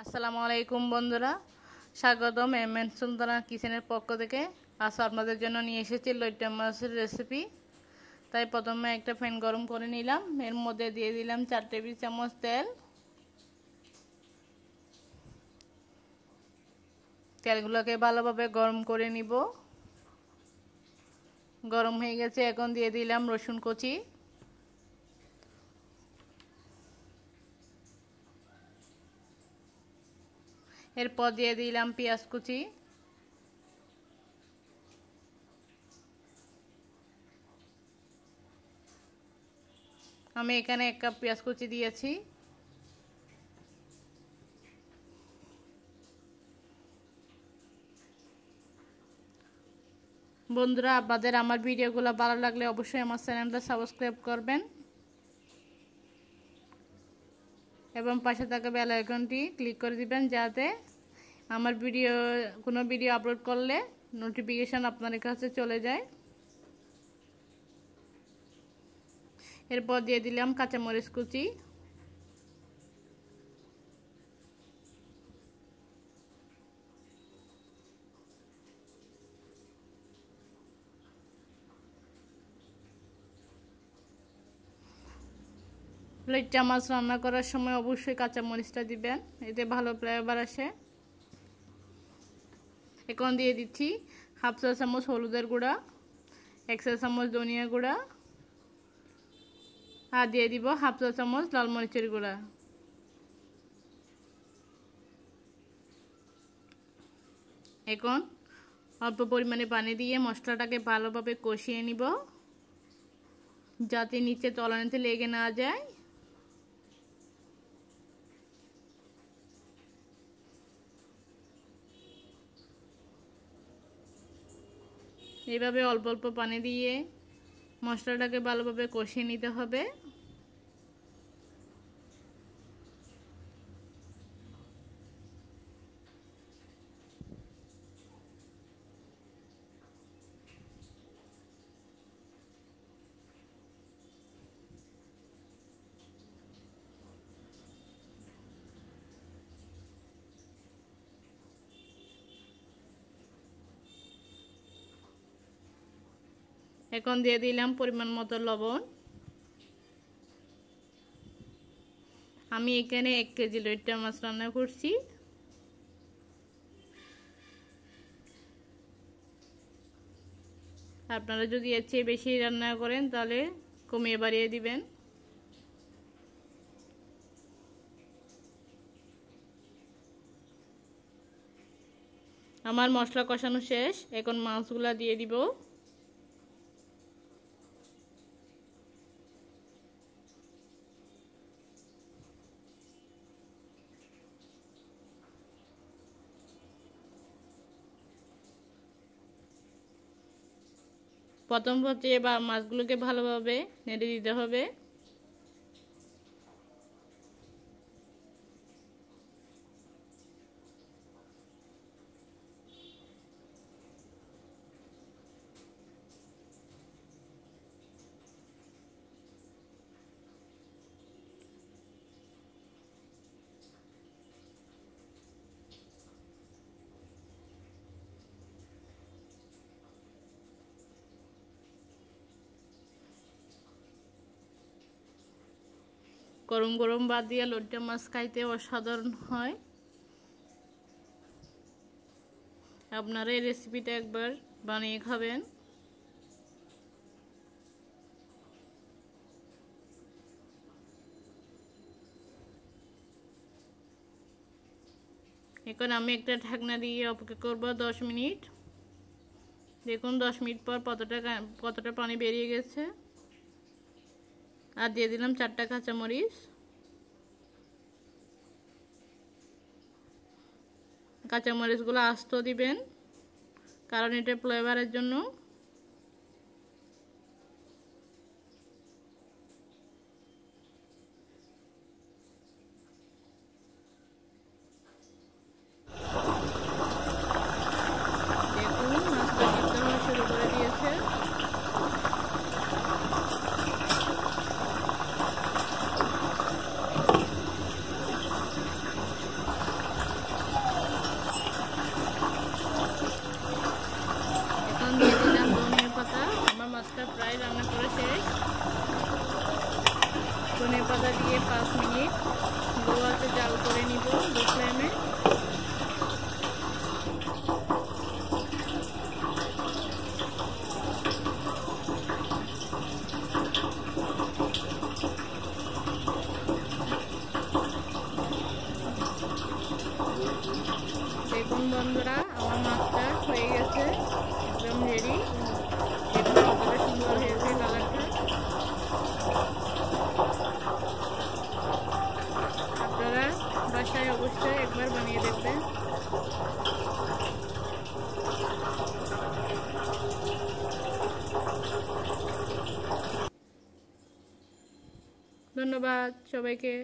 আসসালামু আলাইকুম বন্ধুরা। স্বাগতম এম এন সুলতানা কিচেনের পক্ষ থেকে। আজ আপনাদের জন্য নিয়ে এসেছি লইটা মাছের রেসিপি তাই প্রথমে একটা ফ্যান গরম করে নিলাম। এর মধ্যে দিয়ে দিলাম চার টেবিল চামচ তেল। তেলগুলোকে ভালোভাবে গরম করে নিব। গরম হয়ে গেছে, এখন দিয়ে দিলাম রসুন কচি। এরপর দিয়ে দিলাম পেঁয়াজ কুচি। আমি এখানে এক কাপ পেঁয়াজ কুচি দিয়েছি। বন্ধুরা, আপনাদের আমার ভিডিওগুলো ভালো লাগলে অবশ্যই আমার চ্যানেলটা সাবস্ক্রাইব করবেন। এবং পাশে থাকা বেল আইকনটি ক্লিক করে দিবেন যাতে আমার ভিডিও কোনো ভিডিও আপলোড করলে নোটিফিকেশান আপনাদের কাছে চলে যায়। এরপর দিয়ে দিলাম কাঁচামরিচ কুচি। লইট্টা মাছ রান্না করার সময় অবশ্যই কাঁচা মরিচটা দিবেন এতে ভালো ফ্লেভার আসে। এখন দিয়ে দিচ্ছি হাফ চা চামচ হলুদের গুঁড়া, এক চা চামচ ধনিয়া গুঁড়া, আর দিয়ে দিব হাফ চা চামচ লাল মরিচের গুঁড়া। এখন অল্প পরিমাণে পানি দিয়ে মশলাটাকে ভালোভাবে কষিয়ে নিব, যাতে নিচে তলানিতে লেগে না যায়। এইভাবে অল্প অল্প পানি দিয়ে মশলাটাকে ভালোভাবে কষিয়ে নিতে হবে। এখন দিয়ে দিলাম পরিমাণ মতো লবণ। আমি এখানে এক কেজি লইট্টা মাছ রান্না করছি। আপনারা যদি এর চেয়ে বেশি রান্না করেন তাহলে কমিয়ে বাড়িয়ে দিবেন। আমার মশলা কষানো শেষ, এখন মাছগুলা দিয়ে দিব। প্রথম পর্যায়ে বা মাছগুলোকে ভালোভাবে নেড়ে দিতে হবে। গরম গরম বাদ দিয়ে লইট্টা মাছ খাইতে অসাধারণ হয়। আপনারা এই রেসিপিটা একবার বানিয়ে খাবেন। এখন আমি একটা ঢাকনা দিয়ে অপেক্ষা করব দশ মিনিট। দেখুন দশ মিনিট পর কতটা কতটা পানি বেরিয়ে গেছে। আর দিয়ে দিলাম চারটা কাঁচামরিচ। কাঁচামরিচগুলো আস্ত দিবেন কারণ এটা ফ্লেভারের জন্য। 我给你说。ধন্যবাদ সবাইকে।